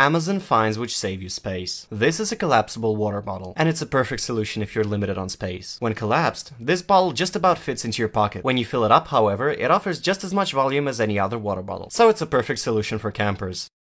Amazon finds which save you space. This is a collapsible water bottle, and it's a perfect solution if you're limited on space. When collapsed, this bottle just about fits into your pocket. When you fill it up, however, it offers just as much volume as any other water bottle, so it's a perfect solution for campers.